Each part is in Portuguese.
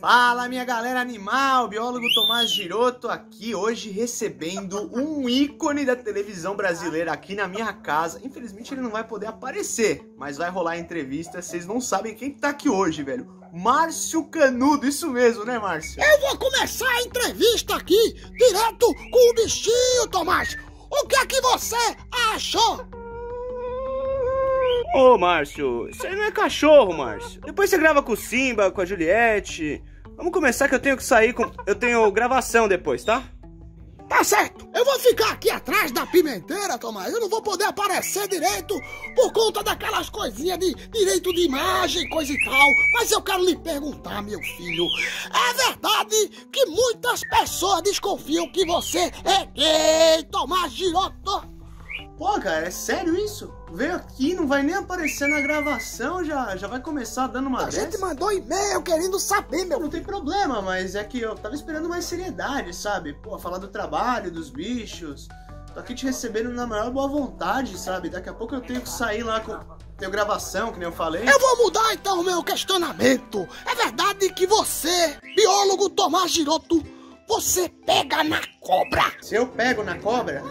Fala minha galera animal, biólogo Tomás Giroto aqui hoje recebendo um ícone da televisão brasileira aqui na minha casa. Infelizmente ele não vai poder aparecer, mas vai rolar a entrevista. Vocês não sabem quem tá aqui hoje, velho. Márcio Canudo, isso mesmo, né, Márcio? Eu vou começar a entrevista aqui direto com o bichinho, Tomás. O que é que você achou? Ô, Márcio, isso aí não é cachorro, Márcio. Depois você grava com o Simba, com a Juliette. Vamos começar que eu tenho que sair com. Eu tenho gravação depois, tá? Tá certo. Eu vou ficar aqui atrás da pimenteira, Tomás. Eu não vou poder aparecer direito por conta daquelas coisinhas de direito de imagem, coisa e tal. Mas eu quero lhe perguntar, meu filho. É verdade que muitas pessoas desconfiam que você é gay, Tomás Giroto? Pô, cara, é sério isso? Veio aqui, não vai nem aparecer na gravação, já, já vai começar dando uma A dessa? gente mandou e-mail querendo saber, meu. Não tem problema, mas é que eu tava esperando mais seriedade, sabe? Pô, falar do trabalho, dos bichos. Tô aqui te recebendo na maior boa vontade, sabe? Daqui a pouco eu tenho que sair lá com. Tenho gravação, que nem eu falei. Eu vou mudar então o meu questionamento. É verdade que você, biólogo Tomás Giroto, você pega na cobra? Se eu pego na cobra.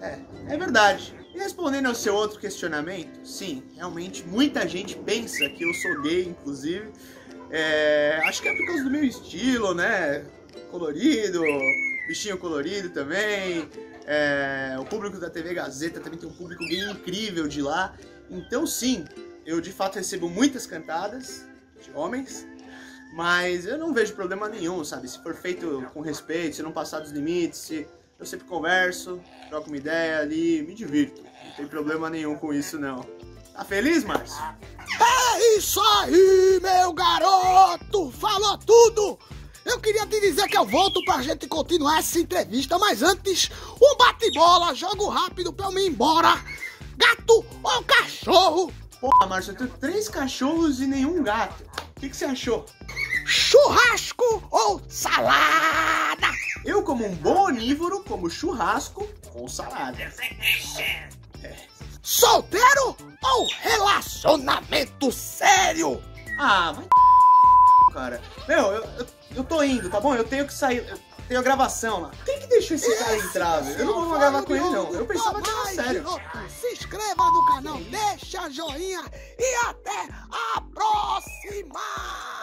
É, é verdade. E respondendo ao seu outro questionamento, sim, realmente muita gente pensa que eu sou gay, inclusive. É, acho que é por causa do meu estilo, né? Colorido, bichinho colorido também. É, o público da TV Gazeta também tem um público gay incrível de lá. Então, sim, eu de fato recebo muitas cantadas de homens. Mas eu não vejo problema nenhum, sabe? Se for feito com respeito, se não passar dos limites, se eu sempre converso, troco uma ideia ali, me divirto. Não tem problema nenhum com isso, não. Tá feliz, Márcio? É isso aí, meu garoto! Falou tudo! Eu queria te dizer que eu volto pra gente continuar essa entrevista, mas antes, um bate-bola, jogo rápido pra eu me ir embora. Gato ou cachorro? Porra, Márcio, eu tenho três cachorros e nenhum gato. O que, que você achou? Churrasco ou salada? Eu, como um bom onívoro, como churrasco com salada. Solteiro ou relacionamento sério? Ah, vai cara. Meu, eu, eu, eu tô indo, tá bom? Eu tenho que sair. Eu tenho a gravação lá. Quem que deixou esse cara entrar, velho? Eu não vou gravar com ele, não. Eu pensava que era sério. Se inscreva no canal, deixa joinha e até a próxima!